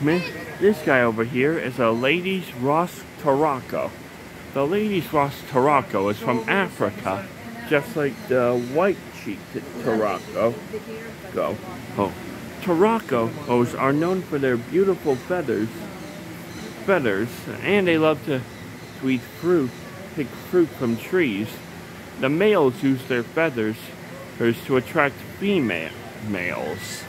This guy over here is a ladies' Ross Turaco. The ladies' Ross Turaco is from Africa, just like the white-cheeked Turaco. Go. Oh. Turacos are known for their beautiful feathers, feathers, and they love to, to eat fruit, pick fruit from trees. The males use their feathers to attract female males.